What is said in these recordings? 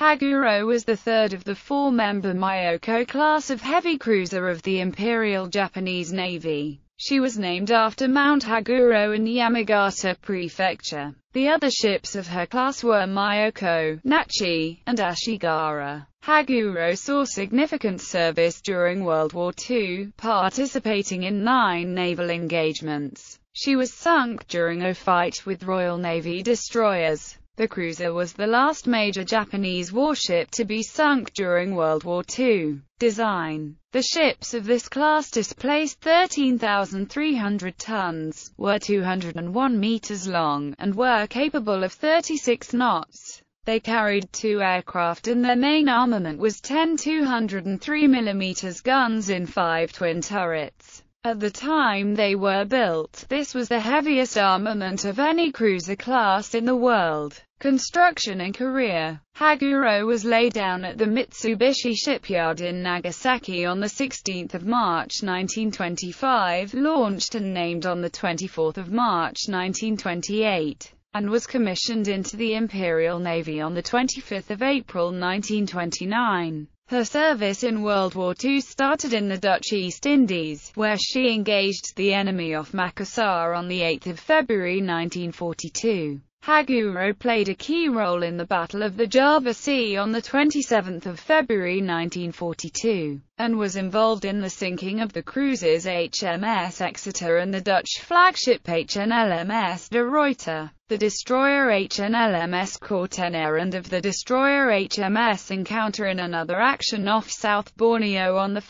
Haguro was the third of the four-member Myoko class of heavy cruiser of the Imperial Japanese Navy. She was named after Mount Haguro in Yamagata Prefecture. The other ships of her class were Myoko, Nachi, and Ashigara. Haguro saw significant service during World War II, participating in nine naval engagements. She was sunk during a fight with Royal Navy destroyers. The cruiser was the last major Japanese warship to be sunk during World War II. Design The ships of this class displaced 13,300 tons, were 201 meters long, and were capable of 36 knots. They carried two aircraft and their main armament was 10 203 mm guns in five twin turrets. At the time they were built, this was the heaviest armament of any cruiser class in the world. Construction in Korea Haguro was laid down at the Mitsubishi shipyard in Nagasaki on 16 March 1925, launched and named on 24 March 1928, and was commissioned into the Imperial Navy on 25 April 1929. Her service in World War II started in the Dutch East Indies, where she engaged the enemy off Makassar on 8 February 1942. Haguro played a key role in the Battle of the Java Sea on 27 February 1942, and was involved in the sinking of the cruisers HMS Exeter and the Dutch flagship HNLMS De Ruyter the destroyer HNLMS Kortenaer and of the destroyer HMS Encounter in another action off South Borneo on 1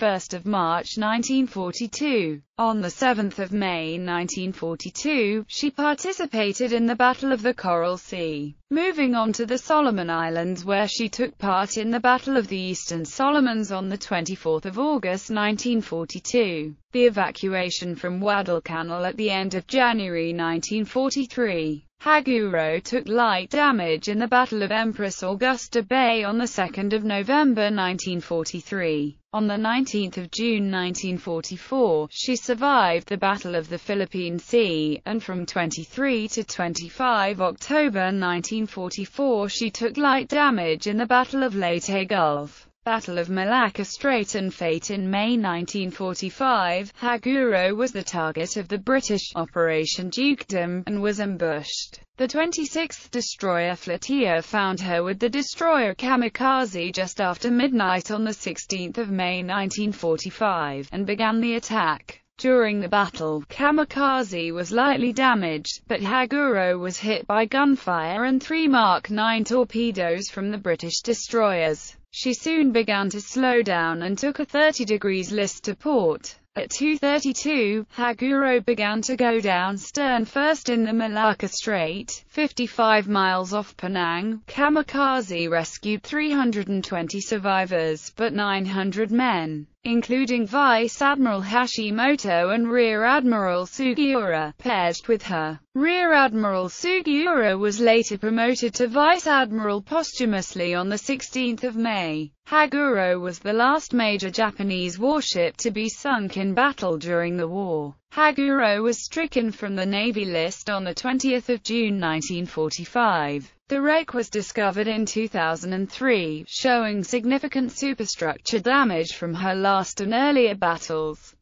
March 1942. On 7 May 1942, she participated in the Battle of the Coral Sea, moving on to the Solomon Islands where she took part in the Battle of the Eastern Solomons on 24 August 1942. The evacuation from Guadalcanal at the end of January 1943. Haguro took light damage in the Battle of Empress Augusta Bay on 2 November 1943. On 19 June 1944, she survived the Battle of the Philippine Sea, and from 23 to 25 October 1944 she took light damage in the Battle of Leyte Gulf. Battle of Malacca Strait and Fate in May 1945, Haguro was the target of the British Operation Dukedom, and was ambushed. The 26th Destroyer Flotilla found her with the destroyer Kamikaze just after midnight on 16 May 1945, and began the attack. During the battle, Kamikaze was lightly damaged, but Haguro was hit by gunfire and three Mark 9 torpedoes from the British destroyers. She soon began to slow down and took a 30 degrees list to port. At 2.32, Haguro began to go down stern first in the Malacca Strait, 55 miles off Penang. Kamikaze rescued 320 survivors, but 900 men including Vice Admiral Hashimoto and Rear Admiral Sugiura, paired with her. Rear Admiral Sugiura was later promoted to Vice Admiral posthumously on 16 May. Haguro was the last major Japanese warship to be sunk in battle during the war. Haguro was stricken from the Navy list on 20 June 1945. The wreck was discovered in 2003, showing significant superstructure damage from her last and earlier battles.